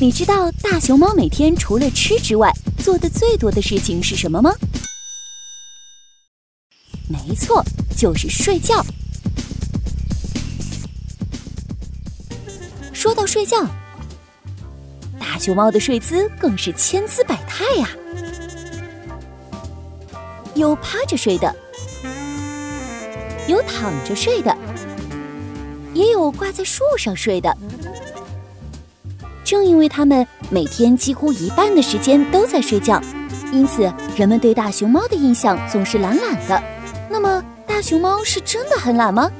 你知道大熊猫每天除了吃之外，做的最多的事情是什么吗？没错，就是睡觉。说到睡觉，大熊猫的睡姿更是千姿百态呀，有趴着睡的，有躺着睡的，也有挂在树上睡的。正因为它们每天几乎一半的时间都在睡觉，因此人们对大熊猫的印象总是懒懒的。那么，大熊猫是真的很懒吗？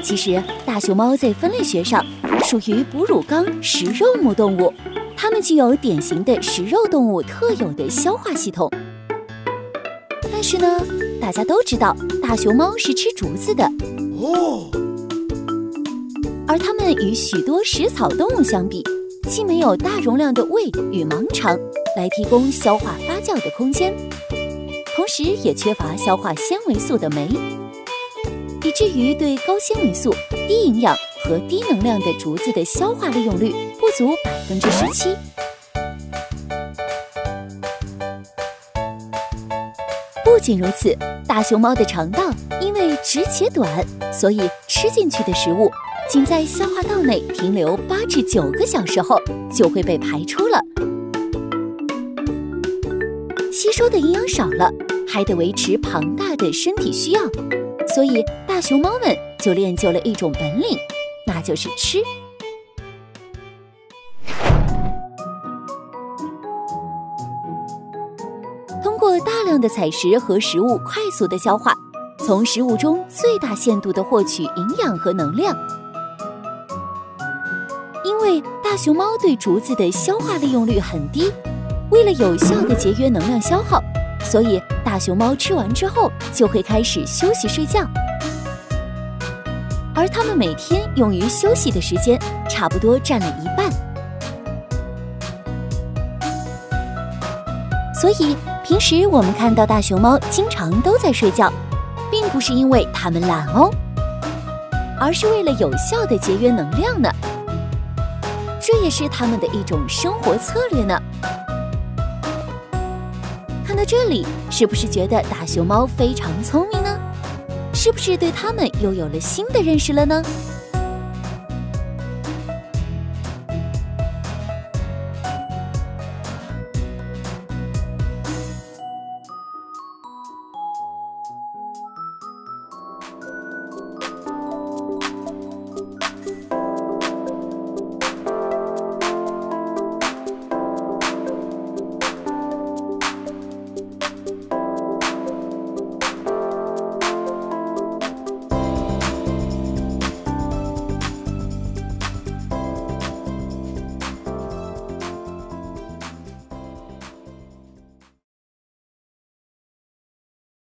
其实，大熊猫在分类学上属于哺乳纲食肉目动物，它们具有典型的食肉动物特有的消化系统。但是呢？大家都知道，大熊猫是吃竹子的哦，而它们与许多食草动物相比，既没有大容量的胃与盲肠来提供消化发酵的空间，同时也缺乏消化纤维素的酶，以至于对高纤维素、低营养和低能量的竹子的消化利用率不足百分之十七。不仅如此，大熊猫的肠道因为直且短，所以吃进去的食物仅在消化道内停留八至九个小时后就会被排出了。吸收的营养少了，还得维持庞大的身体需要，所以大熊猫们就练就了一种本领，那就是吃。大量的采食和食物快速的消化，从食物中最大限度的获取营养和能量。因为大熊猫对竹子的消化利用率很低，为了有效的节约能量消耗，所以大熊猫吃完之后就会开始休息睡觉。而它们每天用于休息的时间差不多占了一半，所以。平时我们看到大熊猫经常都在睡觉，并不是因为它们懒哦，而是为了有效的节约能量呢。这也是它们的一种生活策略呢。看到这里，是不是觉得大熊猫非常聪明呢？是不是对它们又有了新的认识了呢？